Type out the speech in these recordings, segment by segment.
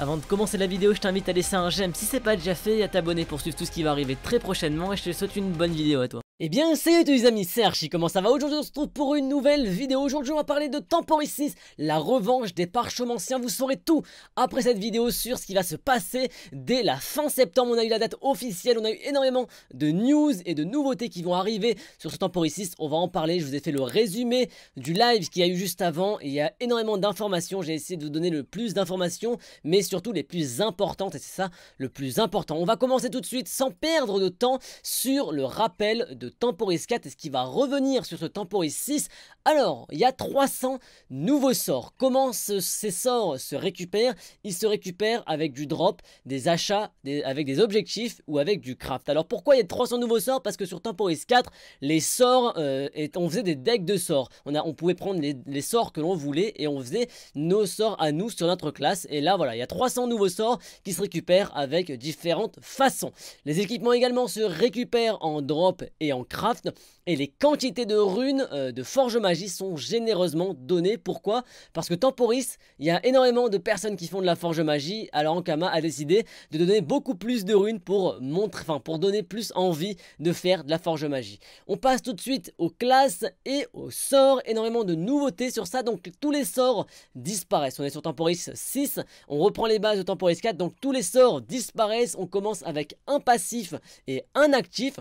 Avant de commencer la vidéo, je t'invite à laisser un j'aime si c'est pas déjà fait et à t'abonner pour suivre tout ce qui va arriver très prochainement et je te souhaite une bonne vidéo à toi. Eh bien, salut tous les amis, c'est Archie, comment ça va Aujourd'hui, on se retrouve pour une nouvelle vidéo. Aujourd'hui, on va parler de Temporis 6, la revanche des parchemins anciens. Vous saurez tout après cette vidéo sur ce qui va se passer dès la fin septembre. On a eu la date officielle, on a eu énormément de news et de nouveautés qui vont arriver sur ce Temporis 6. On va en parler, je vous ai fait le résumé du live qu'il y a eu juste avant. il y a énormément d'informations, j'ai essayé de vous donner le plus d'informations, mais surtout les plus importantes, et c'est ça le plus important. On va commencer tout de suite sans perdre de temps sur le rappel de Temporis 4 et ce qui va revenir sur ce Temporis 6. Alors, il y a 300 nouveaux sorts. Comment ces sorts se récupèrent? Ils se récupèrent avec du drop, des achats, avec des objectifs ou avec du craft. Alors pourquoi il y a 300 nouveaux sorts? Parce que sur Temporis 4, les sorts, euh, on faisait des decks de sorts. On pouvait prendre les, les sorts que l'on voulait et on faisait nos sorts à nous sur notre classe. Et là, voilà, il y a 300 nouveaux sorts qui se récupèrent avec différentes façons. Les équipements également se récupèrent en drop et en craft. Et les quantités de runes euh, de forge magie sont généreusement données. Pourquoi? Parce que Temporis, il y a énormément de personnes qui font de la forge magie, alors Ankama a décidé de donner beaucoup plus de runes pour montrer, enfin pour donner plus envie de faire de la forge magie. On passe tout de suite aux classes et aux sorts, énormément de nouveautés sur ça, donc tous les sorts disparaissent. On est sur Temporis 6, on reprend les bases de Temporis 4, donc tous les sorts disparaissent, on commence avec un passif et un actif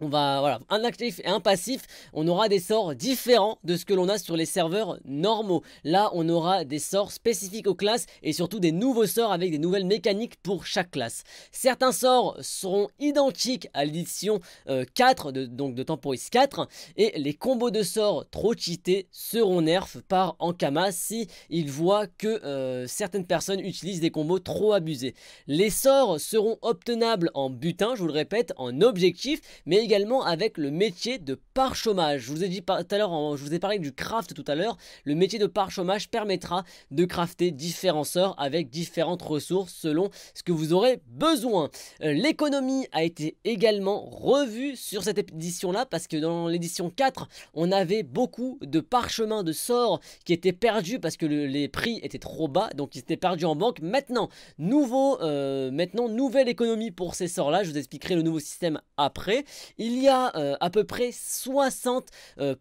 on va, voilà, un actif et un passif, on aura des sorts différents de ce que l'on a sur les serveurs normaux. Là, on aura des sorts spécifiques aux classes et surtout des nouveaux sorts avec des nouvelles mécaniques pour chaque classe. Certains sorts seront identiques à l'édition 4, euh, de, donc de Temporis 4, et les combos de sorts trop cheatés seront nerfs par Ankama si il voit que euh, certaines personnes utilisent des combos trop abusés. Les sorts seront obtenables en butin, je vous le répète, en objectif, mais également avec le métier de parchomage. Je vous ai dit tout à l'heure, je vous ai parlé du craft tout à l'heure. Le métier de parchomage permettra de crafter différents sorts avec différentes ressources selon ce que vous aurez besoin. Euh, l'économie a été également revue sur cette édition-là parce que dans l'édition 4, on avait beaucoup de parchemins de sorts qui étaient perdus parce que les prix étaient trop bas, donc ils étaient perdus en banque. Maintenant, nouveau, euh, maintenant nouvelle économie pour ces sorts-là. Je vous expliquerai le nouveau système après il y a euh, à peu près 60% euh,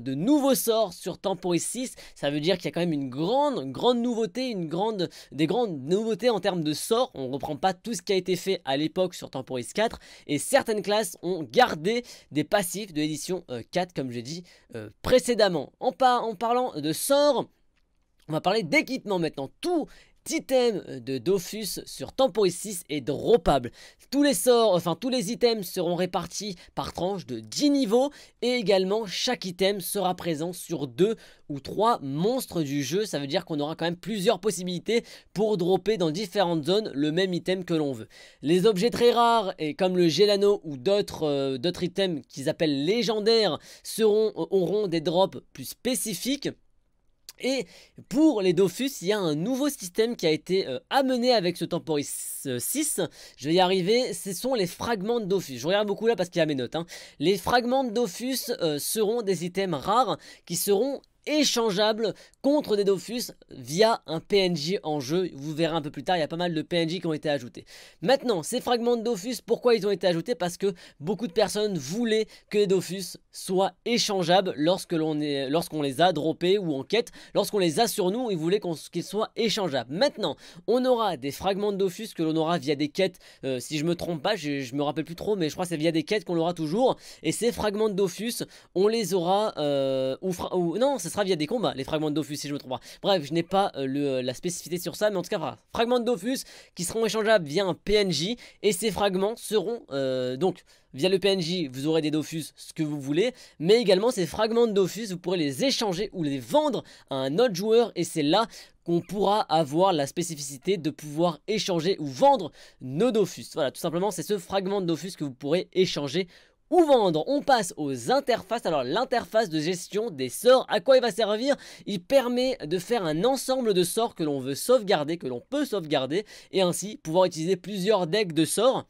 de nouveaux sorts sur Temporis 6. Ça veut dire qu'il y a quand même une grande, grande nouveauté, une grande, des grandes nouveautés en termes de sorts. On ne reprend pas tout ce qui a été fait à l'époque sur Temporis 4. Et certaines classes ont gardé des passifs de l'édition 4, euh, comme j'ai dit précédemment. En, en parlant de sorts, on va parler d'équipement maintenant. Tout item de Dofus sur Temporis 6 est droppable. Tous les sorts, enfin tous les items seront répartis par tranche de 10 niveaux et également chaque item sera présent sur 2 ou 3 monstres du jeu. Ça veut dire qu'on aura quand même plusieurs possibilités pour dropper dans différentes zones le même item que l'on veut. Les objets très rares et comme le Gelano ou d'autres euh, items qu'ils appellent légendaires auront des drops plus spécifiques. Et pour les Dofus, il y a un nouveau système qui a été euh, amené avec ce Temporis 6. Euh, Je vais y arriver, ce sont les fragments de Dofus. Je regarde beaucoup là parce qu'il y a mes notes. Hein. Les fragments de Dofus euh, seront des items rares qui seront échangeable contre des Dofus via un PNJ en jeu. Vous verrez un peu plus tard, il y a pas mal de PNJ qui ont été ajoutés. Maintenant, ces fragments de Dofus, pourquoi ils ont été ajoutés? Parce que beaucoup de personnes voulaient que les Dofus soient échangeables lorsque l'on lorsqu'on les a droppés ou en quête. Lorsqu'on les a sur nous, ils voulaient qu'ils soient échangeables. Maintenant, on aura des fragments de Dofus que l'on aura via des quêtes. Euh, si je me trompe pas, je, je, me rappelle plus trop, mais je crois que c'est via des quêtes qu'on l'aura toujours. Et ces fragments de Dofus, on les aura... Euh, ou, ou, non, ça via des combats, les fragments de Dofus si je me trompe pas. Bref, je n'ai pas euh, le, euh, la spécificité sur ça, mais en tout cas, voilà, fragments de Dofus qui seront échangeables via un PNJ, et ces fragments seront euh, donc via le PNJ, vous aurez des Dofus, ce que vous voulez, mais également ces fragments de Dofus, vous pourrez les échanger ou les vendre à un autre joueur, et c'est là qu'on pourra avoir la spécificité de pouvoir échanger ou vendre nos Dofus. Voilà, tout simplement, c'est ce fragment de Dofus que vous pourrez échanger ou vendre. On passe aux interfaces. Alors l'interface de gestion des sorts, à quoi il va servir? Il permet de faire un ensemble de sorts que l'on veut sauvegarder, que l'on peut sauvegarder, et ainsi pouvoir utiliser plusieurs decks de sorts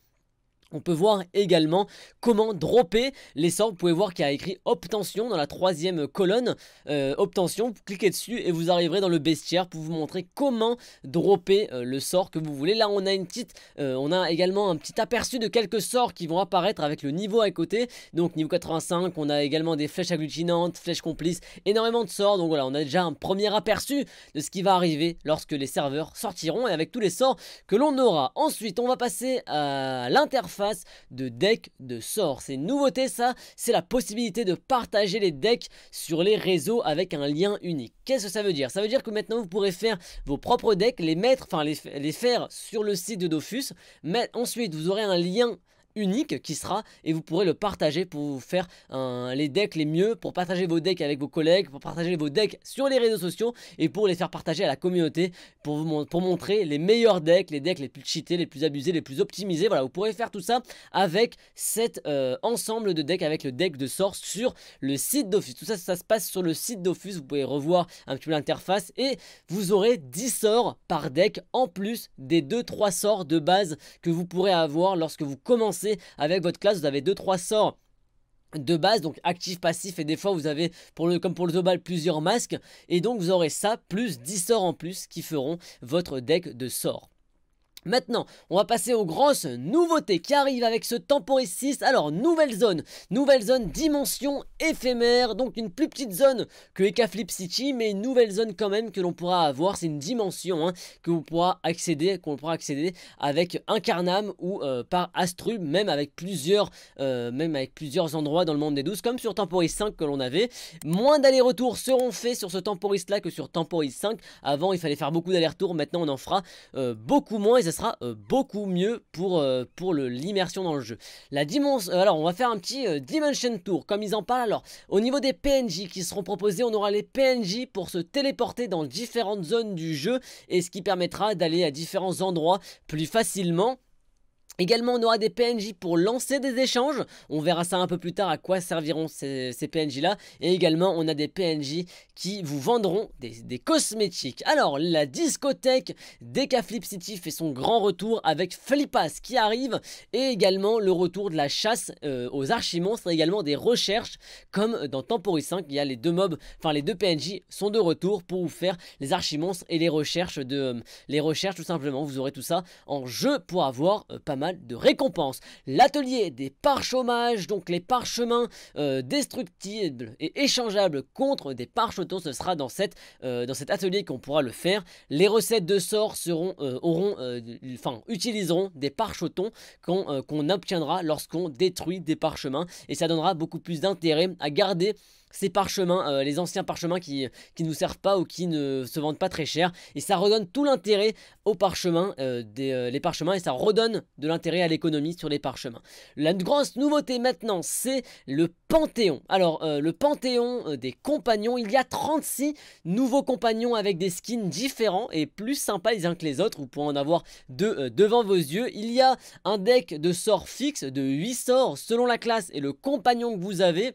on peut voir également comment dropper les sorts. Vous pouvez voir qu'il y a écrit obtention dans la troisième colonne. Euh, obtention, cliquez dessus et vous arriverez dans le bestiaire pour vous montrer comment dropper euh, le sort que vous voulez. Là, on a une petite, euh, on a également un petit aperçu de quelques sorts qui vont apparaître avec le niveau à côté. Donc niveau 85, on a également des flèches agglutinantes, flèches complices, énormément de sorts. Donc voilà, on a déjà un premier aperçu de ce qui va arriver lorsque les serveurs sortiront et avec tous les sorts que l'on aura. Ensuite, on va passer à l'interface de decks de sorts. C'est une nouveauté ça, c'est la possibilité de partager les decks sur les réseaux avec un lien unique. Qu'est-ce que ça veut dire? Ça veut dire que maintenant vous pourrez faire vos propres decks, les mettre, enfin les, les faire sur le site de Dofus, mais ensuite vous aurez un lien unique qui sera et vous pourrez le partager pour vous faire les decks les mieux, pour partager vos decks avec vos collègues, pour partager vos decks sur les réseaux sociaux et pour les faire partager à la communauté pour, vous, pour montrer les meilleurs decks, les decks les plus cheatés, les plus abusés, les plus optimisés. Voilà, vous pourrez faire tout ça avec cet euh, ensemble de decks, avec le deck de Source sur le site d'Office. Tout ça, ça se passe sur le site d'Office. Vous pouvez revoir un petit peu l'interface et vous aurez 10 sorts par deck en plus des 2-3 sorts de base que vous pourrez avoir lorsque vous commencez avec votre classe, vous avez 2-3 sorts de base, donc actif, passif, et des fois vous avez, pour le, comme pour le Tobal, plusieurs masques, et donc vous aurez ça, plus 10 sorts en plus qui feront votre deck de sorts. Maintenant, on va passer aux grosses nouveautés qui arrivent avec ce Temporis 6. Alors, nouvelle zone, nouvelle zone dimension éphémère, donc une plus petite zone que Eka Flip City, mais une nouvelle zone quand même que l'on pourra avoir. C'est une dimension hein, que vous pourra accéder, qu'on pourra accéder avec un Carnam ou euh, par Astrum, même avec plusieurs, euh, même avec plusieurs endroits dans le monde des 12, comme sur Temporis 5 que l'on avait. Moins d'allers-retours seront faits sur ce Temporis là que sur Temporis 5. Avant, il fallait faire beaucoup d'allers-retours, maintenant on en fera euh, beaucoup moins et ça sera euh, beaucoup mieux pour, euh, l'immersion dans le jeu. La dimension, euh, alors on va faire un petit Dimension Tour, comme ils en parlent. Alors, au niveau des PNJ qui seront proposés, on aura les PNJ pour se téléporter dans différentes zones du jeu et ce qui permettra d'aller à différents endroits plus facilement. Également, on aura des PNJ pour lancer des échanges. On verra ça un peu plus tard à quoi serviront ces, PNJ-là. Et également, on a des PNJ qui vous vendront des, cosmétiques. Alors, la discothèque d'Eka Flip City fait son grand retour avec Flippas qui arrive. Et également, le retour de la chasse euh, aux archimonstres. Et également des recherches comme dans Temporis 5. Il y a les deux mobs, enfin les deux PNJ sont de retour pour vous faire les archimonstres et les recherches de... Euh, les recherches tout simplement. Vous aurez tout ça en jeu pour avoir euh, pas mal de récompenses. L'atelier des parchemins, donc les parchemins euh, destructibles et échangeables contre des parchetons, ce sera euh, dans cet atelier qu'on pourra le faire. Les recettes de sorts euh, auront, enfin, utiliseront des parchetons qu'on obtiendra lorsqu'on détruit des parchemins et ça donnera beaucoup plus d'intérêt à garder ces parchemins, euh, les anciens parchemins qui ne nous servent pas ou qui ne se vendent pas très cher. Et ça redonne tout l'intérêt aux parchemins, euh, des, euh, les parchemins, et ça redonne de l'intérêt à l'économie sur les parchemins. La grosse nouveauté maintenant, c'est le Panthéon. Alors, le Panthéon des compagnons, il y a 36 nouveaux compagnons avec des skins différents et plus sympas les uns que les autres. Vous pouvez en avoir deux devant vos yeux. Il y a un deck de sorts fixes de 8 sorts selon la classe et le compagnon que vous avez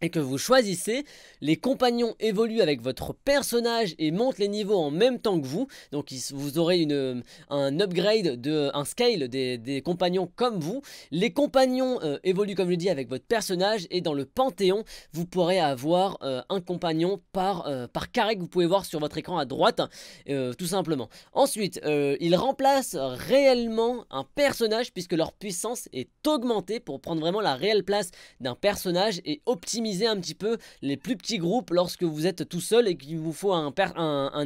et que vous choisissez, les compagnons évoluent avec votre personnage et montent les niveaux en même temps que vous. Donc vous aurez une, un upgrade, de, un scale des, compagnons comme vous. Les compagnons euh, évoluent comme je dis avec votre personnage et dans le panthéon, vous pourrez avoir euh, un compagnon par, euh, par carré que vous pouvez voir sur votre écran à droite, tout simplement. Ensuite, ils remplacent réellement un personnage puisque leur puissance est augmentée pour prendre vraiment la réelle place d'un personnage et optimiser un petit peu les plus petits groupes lorsque vous êtes tout seul et qu'il vous faut un,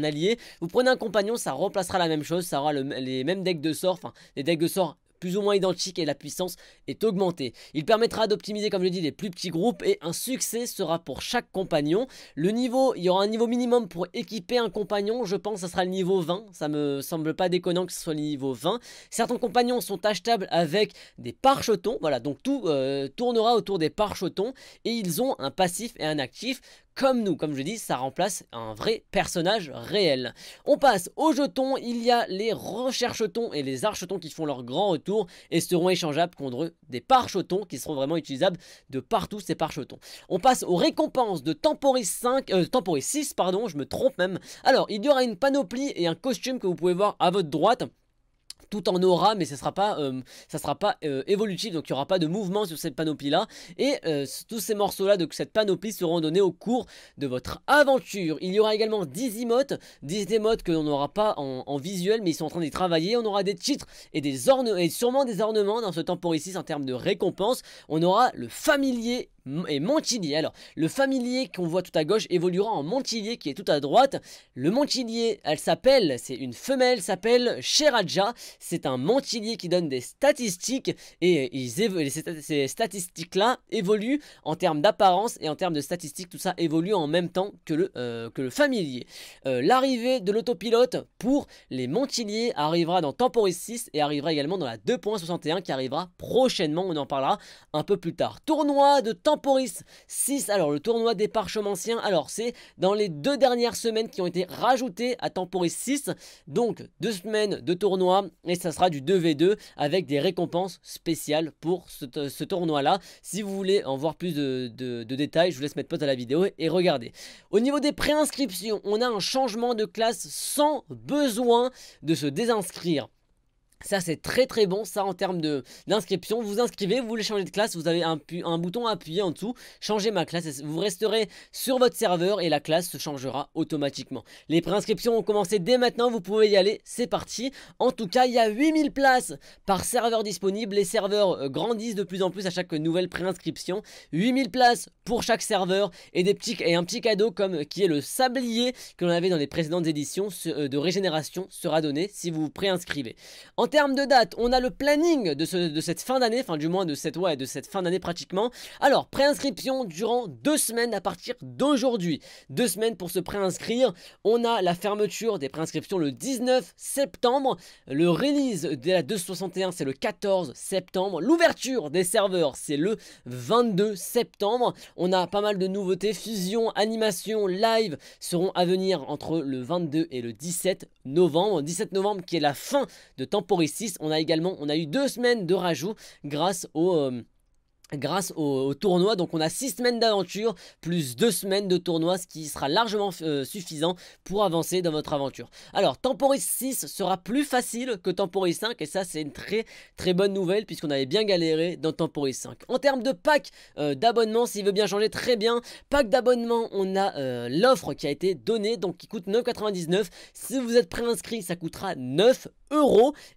allié. Vous prenez un compagnon, ça remplacera la même chose, ça aura les mêmes decks de sorts, enfin les decks de sorts plus ou moins identique et la puissance est augmentée. Il permettra d'optimiser comme je dis les plus petits groupes et un succès sera pour chaque compagnon. Le niveau, il y aura un niveau minimum pour équiper un compagnon, je pense que ça sera le niveau 20, ça me semble pas déconnant que ce soit le niveau 20. Certains compagnons sont achetables avec des parchetons, voilà donc tout euh, tournera autour des parchetons et ils ont un passif et un actif comme nous, comme je dis, ça remplace un vrai personnage réel. On passe aux jetons, il y a les recherchetons et les archetons qui font leur grand retour et seront échangeables contre des parchetons qui seront vraiment utilisables de partout ces parchetons. On passe aux récompenses de Temporis 5, euh, Temporis 6, pardon, je me trompe même. Alors, il y aura une panoplie et un costume que vous pouvez voir à votre droite tout en aura mais ça sera pas ça sera pas évolutif. Donc il n'y aura pas de mouvement sur cette panoplie là et tous ces morceaux là de cette panoplie seront donnés au cours de votre aventure. Il y aura également 10 emotes 10 emotes que l'on n'aura pas en, visuel mais ils sont en train d'y travailler. On aura des titres et des ornements et sûrement des ornements dans ce ici en termes de récompense. On aura le familier et Montillier. Alors, le familier qu'on voit tout à gauche évoluera en Montillier qui est tout à droite. Le Montillier, elle s'appelle, c'est une femelle, s'appelle Sheraja. C'est un Montillier qui donne des statistiques et ces statistiques-là évoluent en termes d'apparence et en termes de statistiques. Tout ça évolue en même temps que le, euh, que le familier. Euh, l'arrivée de l'autopilote pour les Montilliers arrivera dans Temporis 6 et arrivera également dans la 2.61 qui arrivera prochainement. On en parlera un peu plus tard. Tournoi de temps Temporis 6. Alors le tournoi des parchemanciens, alors c'est dans les deux dernières semaines qui ont été rajoutées à Temporis 6. Donc deux semaines de tournoi et ça sera du 2v2 avec des récompenses spéciales pour ce, tournoi là. Si vous voulez en voir plus de, détails, je vous laisse mettre pause à la vidéo et regarder. Au niveau des préinscriptions, on a un changement de classe sans besoin de se désinscrire. Ça c'est très très bon, ça en termes d'inscription, vous inscrivez, vous voulez changer de classe, vous avez un, bouton à appuyer en dessous, changer ma classe, vous resterez sur votre serveur et la classe se changera automatiquement. Les préinscriptions ont commencé dès maintenant, vous pouvez y aller, c'est parti. En tout cas, il y a 8000 places par serveur disponible, les serveurs euh, grandissent de plus en plus à chaque nouvelle préinscription. 8000 places pour chaque serveur et, des petits, et un petit cadeau comme qui est le sablier que l'on avait dans les précédentes éditions euh, de régénération sera donné si vous vous préinscrivez. Termes de date, on a le planning de, cette fin d'année, enfin du moins de cette, ouais, de cette fin d'année pratiquement. Alors, préinscription durant deux semaines à partir d'aujourd'hui. Deux semaines pour se préinscrire. On a la fermeture des préinscriptions le 19 septembre. Le release de la 261, c'est le 14 septembre. L'ouverture des serveurs, c'est le 22 septembre. On a pas mal de nouveautés. Fusion, animation, live seront à venir entre le 22 et le 17 novembre. 17 novembre qui est la fin de temporalité on a également, on a eu deux semaines de rajout grâce au... Euh, grâce au, tournoi. Donc on a 6 semaines d'aventure plus 2 semaines de tournoi, ce qui sera largement euh, suffisant pour avancer dans votre aventure. Alors Temporis 6 sera plus facile que Temporis 5 et ça c'est une très très bonne nouvelle puisqu'on avait bien galéré dans Temporis 5. En termes de pack euh, d'abonnement, s'il veut bien changer, très bien. Pack d'abonnement, on a euh, l'offre qui a été donnée donc qui coûte 9,99. Si vous êtes préinscrit, ça coûtera 9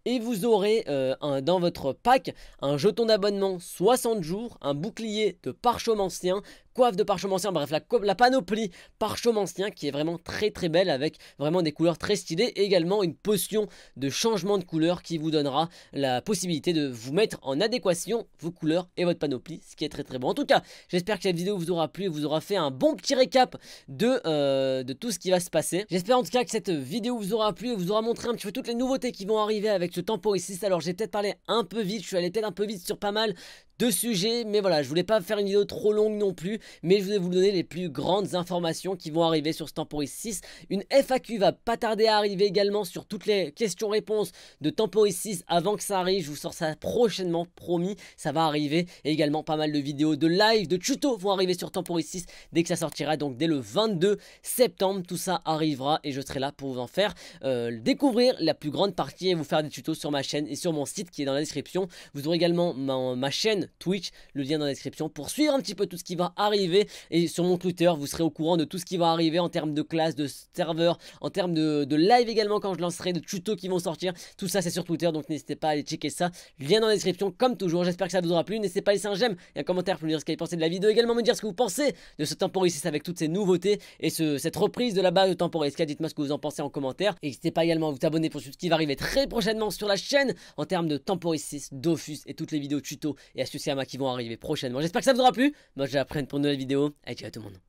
et vous aurez un, dans votre pack un jeton d'abonnement 60 jours un bouclier de parchemin ancien coiffe de parchemin ancien, bref la, panoplie parchemin ancien qui est vraiment très très belle avec vraiment des couleurs très stylées et également une potion de changement de couleur qui vous donnera la possibilité de vous mettre en adéquation vos couleurs et votre panoplie ce qui est très très bon. En tout cas j'espère que cette vidéo vous aura plu, vous aura fait un bon petit récap de, euh, de tout ce qui va se passer. J'espère en tout cas que cette vidéo vous aura plu et vous aura montré un petit peu toutes les nouveautés qui vont arriver avec ce tempo ici. Alors j'ai peut-être parlé un peu vite, je suis allé peut-être un peu vite sur pas mal de sujets mais voilà je voulais pas faire une vidéo trop longue non plus mais je voulais vous donner les plus grandes informations qui vont arriver sur ce Temporis 6 une FAQ va pas tarder à arriver également sur toutes les questions-réponses de Temporis 6 avant que ça arrive. Je vous sors ça prochainement promis ça va arriver. Et également pas mal de vidéos de live de tutos vont arriver sur Temporis 6 dès que ça sortira donc dès le 22 septembre tout ça arrivera et je serai là pour vous en faire euh, découvrir la plus grande partie et vous faire des tutos sur ma chaîne et sur mon site qui est dans la description. Vous aurez également ma chaîne Twitch, le lien dans la description pour suivre un petit peu tout ce qui va arriver. Et sur mon Twitter, vous serez au courant de tout ce qui va arriver en termes de classe, de serveur, en termes de, live également quand je lancerai, de tutos qui vont sortir. Tout ça, c'est sur Twitter, donc n'hésitez pas à aller checker ça. Lien dans la description, comme toujours. J'espère que ça vous aura plu. N'hésitez pas à laisser un j'aime et un commentaire pour me dire ce que vous pensez de la vidéo. Également me dire ce que vous pensez de ce Temporis avec toutes ces nouveautés et cette reprise de la base de Temporis. Dites-moi ce que vous en pensez en commentaire. N'hésitez pas également à vous abonner pour ce qui va arriver très prochainement sur la chaîne en termes de Temporis 6, Dofus et toutes les vidéos tutos et astuces qui vont arriver prochainement. J'espère que ça vous aura plu. Moi, apprendre pour une nouvelle vidéo. Allez, ciao tout le monde.